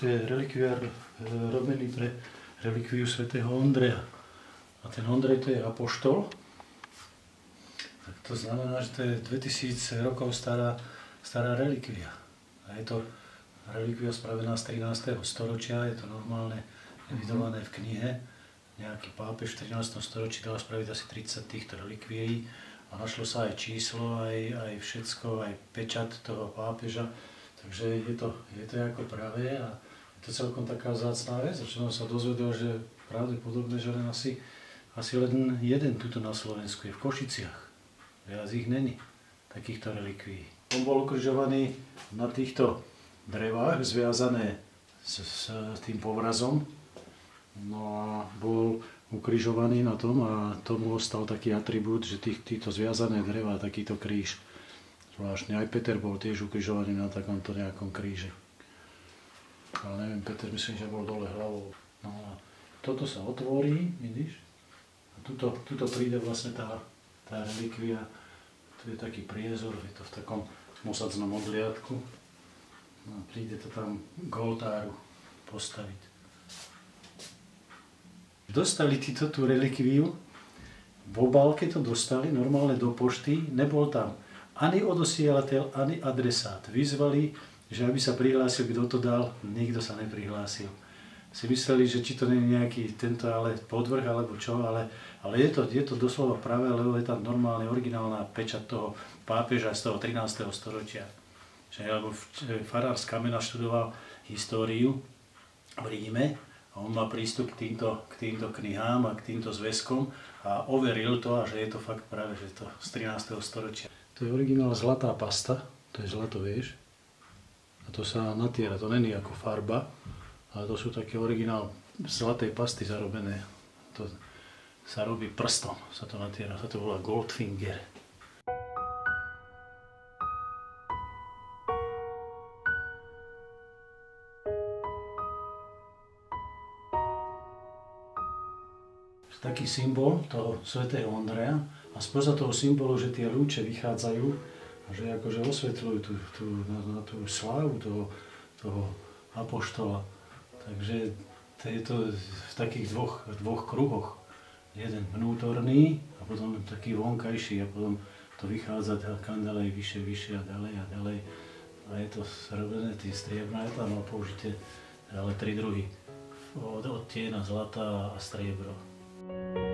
to je relikviár e, robený pre relikviu svätého Ondreja. A ten Ondrej to je apoštol. Tak to znamená, že to je 2000 rokov stará, stará relikvia. A je to relikvia spravená z 13. storočia, je to normálne evidované v knihe. Nejaký pápež v 13. storočí dal spraviť asi 30 týchto relikvií a našlo sa aj číslo, aj, aj všetko, aj pečat toho pápeža. Takže je to, je to ako pravé a je to celkom taká vzácná vec. A som sa dozvedel, že pravdepodobne, že len asi, asi len jeden tuto na Slovensku je v Košiciach. Viac ich není, takýchto relikví. On bol ukrižovaný na týchto drevách, zviazané s, s tým povrazom. No a bol ukrižovaný na tom a tomu ostal taký atribút, že tých, týchto zviazané dreva, takýto kríž. Zvláštne aj Peter bol tiež ukrižovaný na takomto nejakom kríži. Ale neviem, Peter myslím, že bol dole hlavou. No a toto sa otvorí, vidíš? A tuto, tuto príde vlastne tá, tá relikvia. Tu je taký priezor, je to v takom mosadznom odliadku. No a príde to tam k oltáru postaviť. Dostali títo tú relikviu, v obálke to dostali normálne do pošty, nebol tam ani odosielateľ, ani adresát. Vyzvali, že aby sa prihlásil, kto to dal, nikto sa neprihlásil. Si mysleli, že či to nie je nejaký tento ale podvrh alebo čo, ale, ale je, to, je to doslova práve, lebo je tam normálne originálna pečať toho pápeža z toho 13. storočia. Že, lebo farár z Kamena študoval históriu v Ríme a on má prístup k týmto, k týmto knihám a k týmto zväzkom a overil to a že je to fakt práve že to z 13. storočia. To je originál zlatá pasta, to je zlato, vieš. A to sa natiera, to není ako farba, ale to sú také originál zlatej pasty zarobené. To sa robí prstom, sa to natiera, sa to volá Goldfinger. taký symbol toho svätého Ondreja a spoza toho symbolu, že tie lúče vychádzajú a že akože osvetľujú tú, tú, na, na tú slávu toho, toho apoštola. Takže to je to v takých dvoch, dvoch kruhoch. Jeden vnútorný a potom taký vonkajší a potom to vychádza kandelej vyššie, vyššie a ďalej a ďalej. A je to robené, tie striebra, je tam použite ale tri druhy. Od odtiena, zlata a striebro. thank you